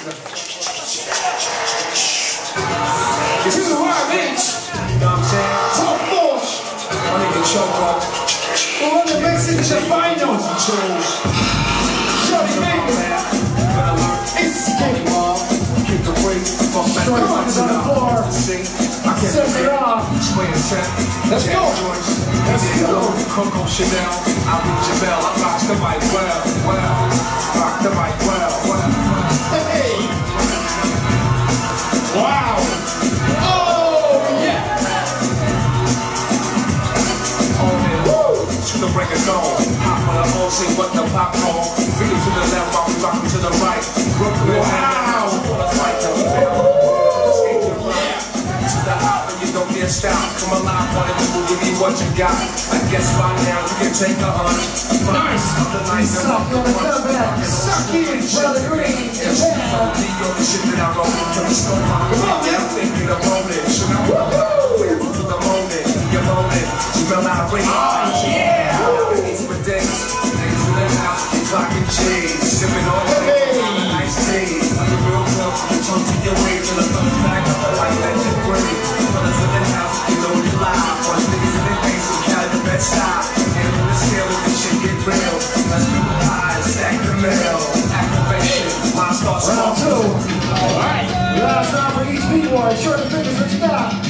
It's to the right bitch. You know what I'm saying? Top force. My nigga choke up. We're on the Mexican finals. Shorty Hey, mom. Kick the weight. Fuck back. Straight fuckers on the floor. I can't Set it off. Sway and tap. Let's go. Let's go. Coco Chanel. I reach your bell. I rock the mic well, well. The break of dawn. Hop on the whole see what the pop on. Feel to the left, rockin' to the right. Brooklyn. Wow. Wanna fight to the. Escape your mind. To the hop and you don't get stopped. Come alive, wanna do give me what you got. I guess by now you can take a hunt. Nice. The night Suck on the comeback. Suck it, brother green. Yeah. Shit that I roll the. Come on, man. I'm thinking of rolling. Should I roll up? To the moment, you're rolling. Smell out ring. Oh, yeah. Clocking cheese, sipping on Hey. nice tea. Like a real you talk to your way till the thumbs back up like that shit great. Brothers in the house, you know you live. Watch niggas in the face, we carry the best style. Hand on the scale, if this shit get real. Let's do the stack the mail. Activation, mine starts Round two. All right. Last round for each B-boy. ShortyFingerz, what you got? Come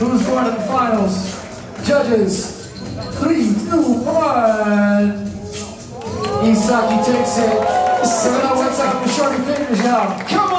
Who's going to the finals? Judges, three, two, one. Isaki takes it. Seven ShortyFingerz, y'all. Come